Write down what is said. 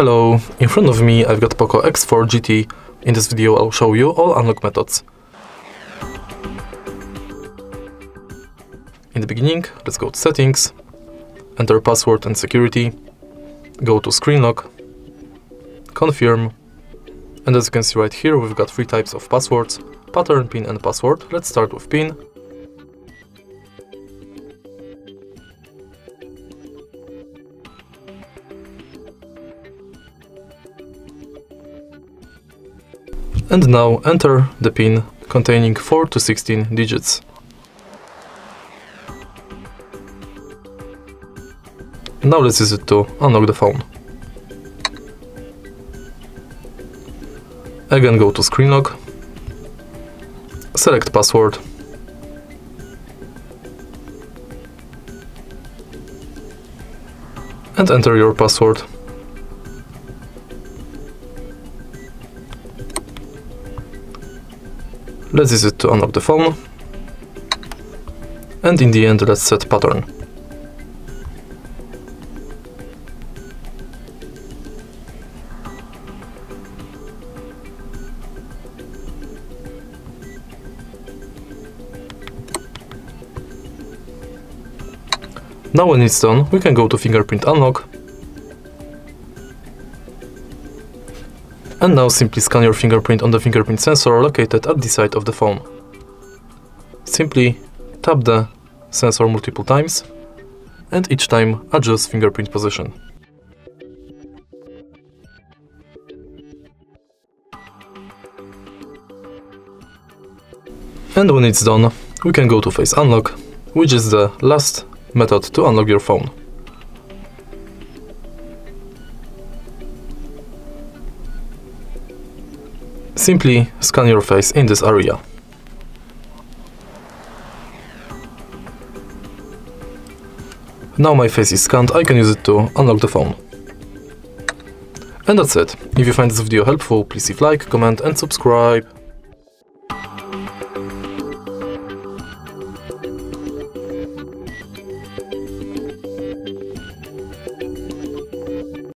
Hello, in front of me I've got Poco X4 GT. In this video I'll show you all unlock methods. In the beginning, let's go to settings, enter password and security, go to screen lock, confirm, and as you can see right here we've got three types of passwords, pattern, pin and password. Let's start with pin. And now enter the pin containing 4 to 16 digits. Now let's use it to unlock the phone. Again go to screen lock, select password, and enter your password. Let's use it to unlock the phone. And in the end, let's set pattern. Now when it's done, we can go to fingerprint unlock And now simply scan your fingerprint on the fingerprint sensor located at the side of the phone. Simply tap the sensor multiple times and each time adjust fingerprint position. And when it's done, we can go to face unlock, which is the last method to unlock your phone. Simply scan your face in this area. Now my face is scanned, I can use it to unlock the phone. And that's it. If you find this video helpful, please leave like, comment and subscribe.